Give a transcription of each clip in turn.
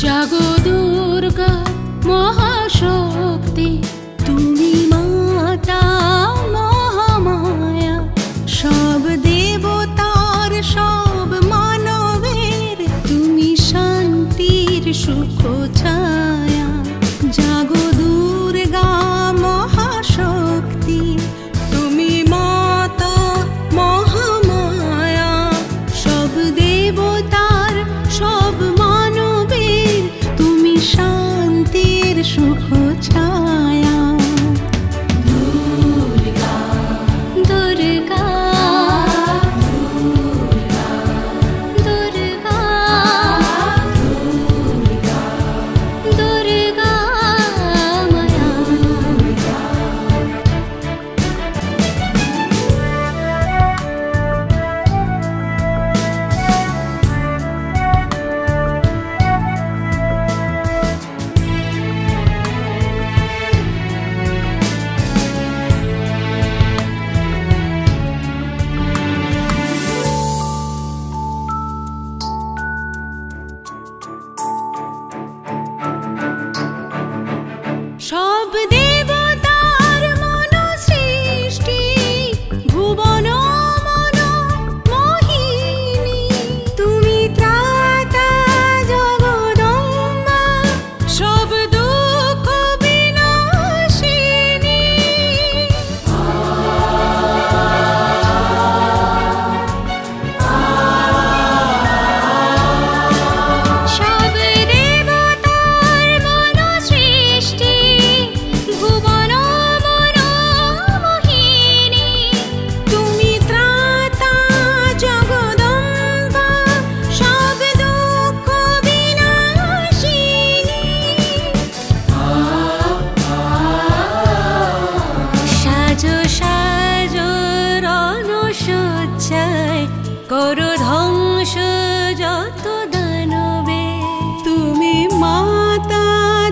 জাগো দুর্গা মহাশক্তি তুমি মাতা মহামায়া। সব দেবতার সব মানবের তুমি শান্তির সুখোছা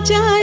जा